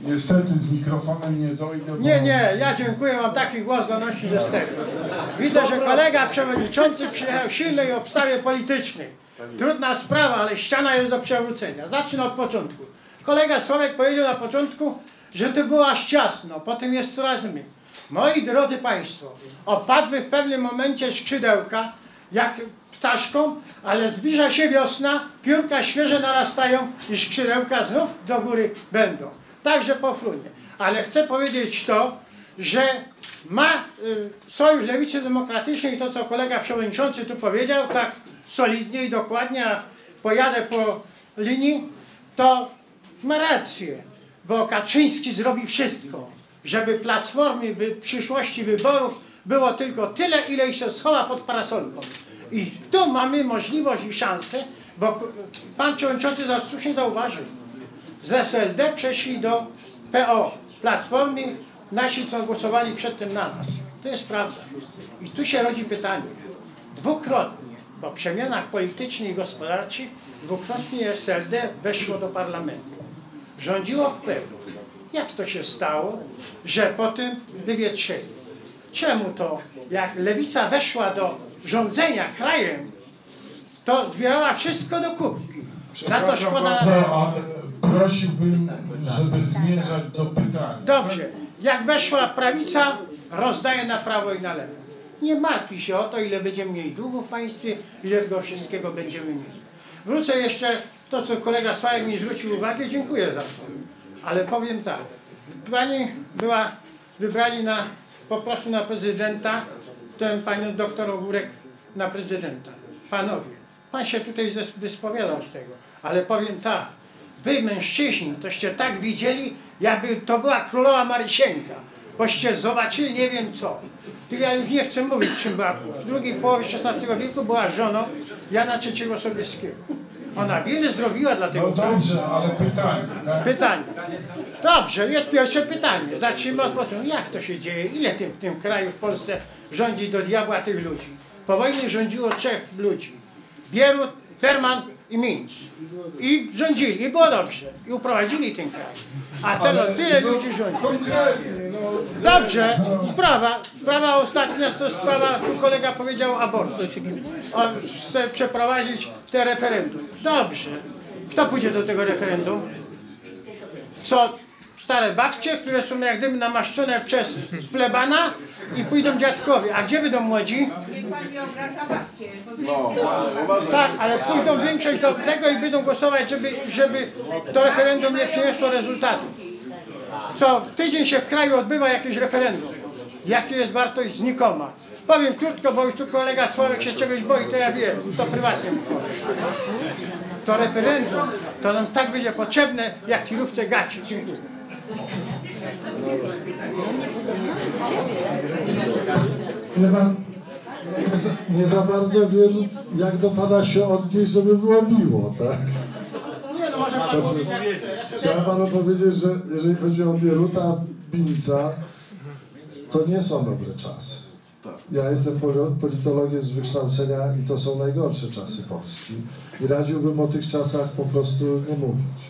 Niestety z mikrofonem nie dojdę. Nie, nie, ja dziękuję, mam taki głos donosi ze steru. Widzę, że kolega przewodniczący przyjechał w silnej obstawie politycznej. Trudna sprawa, ale ściana jest do przewrócenia. Zacznę od początku. Kolega Sławek powiedział na początku, że to było aż ciasno, potem jest coraz mniej. Moi drodzy Państwo, opadły w pewnym momencie skrzydełka, jak ptaszką, ale zbliża się wiosna, piórka świeże narastają i skrzydełka znów do góry będą. Także pofrunie. Ale chcę powiedzieć to, że ma y, Sojusz Lewicy Demokratycznej, to co kolega przewodniczący tu powiedział, tak solidnie i dokładnie, a pojadę po linii, to ma rację, bo Kaczyński zrobi wszystko, żeby platformy w przyszłości wyborów było tylko tyle, ile się schowa pod parasolką. I tu mamy możliwość i szansę, bo pan przewodniczący słusznie zauważył, z SLD przeszli do PO, Platformy, nasi co głosowali przedtem na nas. To jest prawda. I tu się rodzi pytanie. Dwukrotnie, po przemianach politycznych i gospodarczych, dwukrotnie SLD weszło do parlamentu. Rządziło w pełni. Jak to się stało, że po tym wywietrzyli? Czemu to, jak lewica weszła do rządzenia krajem, to zbierała wszystko do kubki. Na to szkoda... prosiłbym, żeby zmierzać do pytania. Dobrze, jak weszła prawica, rozdaje na prawo i na lewo. Nie martwi się o to, ile będziemy mieli długów w państwie, ile tego wszystkiego będziemy mieli. Wrócę jeszcze to, co kolega Sławek mi zwrócił uwagę, dziękuję za to. Ale powiem tak, pani była, wybrali na, po prostu na prezydenta, ten panią doktor Ogórek na prezydenta. Panowie, pan się tutaj wyspowiadał z tego, ale powiem tak, wy mężczyźni, toście tak widzieli, jakby to była królowa Marysieńka, boście zobaczyli nie wiem co. Tylko ja już nie chcę mówić czym była. W drugiej połowie XVI wieku była żoną Jana III Sobieskiego. Ona wiele zrobiła dla tego No kraju. dobrze, ale pytanie, tak? Pytanie. Dobrze, jest pierwsze pytanie. Zacznijmy od początku. Jak to się dzieje? Ile tym, w tym kraju, w Polsce rządzi do diabła tych ludzi? Po wojnie rządziło trzech ludzi. Bierut, Herman i Minc. I rządzili, i było dobrze. I uprowadzili ten kraj. A teraz tyle ludzi rządzi. No. Dobrze, sprawa, sprawa ostatnia, to sprawa, tu kolega powiedział aborcji. On chce przeprowadzić te referendum. Dobrze. Kto pójdzie do tego referendum? Co stare babcie, które są jak gdyby namaszczone przez plebana i pójdą dziadkowie. A gdzie będą młodzi? Niech pan nie obraża babcię, bo wy Tak, ale pójdą większość do tego i będą głosować, żeby, żeby to referendum nie przyniosło rezultatu. Co tydzień się w kraju odbywa jakieś referendum. Jakie jest wartość znikoma. Powiem krótko, bo już tu kolega Sławek się czegoś boi, to ja wiem, to prywatnie mu powiem. To referendum, to nam tak będzie potrzebne, jak tirówce gaci. Dziękuję. Nie za, nie za bardzo wiem, jak do pana się odnieść, żeby było miło, tak? No, Znaczy, Chciałem panu powiedzieć, że jeżeli chodzi o Bieruta, Binca, to nie są dobre czasy. Ja jestem poli- politologiem z wykształcenia i to są najgorsze czasy Polski. I radziłbym o tych czasach po prostu nie mówić.